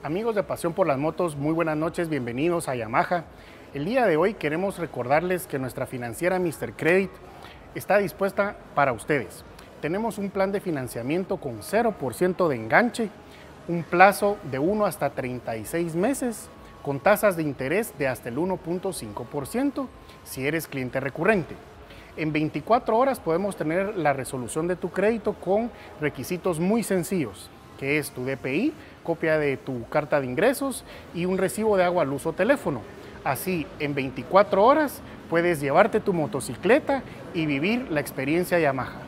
Amigos de Pasión por las Motos, muy buenas noches, bienvenidos a Yamaha. El día de hoy queremos recordarles que nuestra financiera Mr. Credit está dispuesta para ustedes. Tenemos un plan de financiamiento con 0% de enganche, un plazo de 1 hasta 36 meses, con tasas de interés de hasta el 1.5% si eres cliente recurrente. En 24 horas podemos tener la resolución de tu crédito con requisitos muy sencillos que es tu DPI, copia de tu carta de ingresos y un recibo de agua, luz o teléfono. Así, en 24 horas puedes llevarte tu motocicleta y vivir la experiencia Yamaha.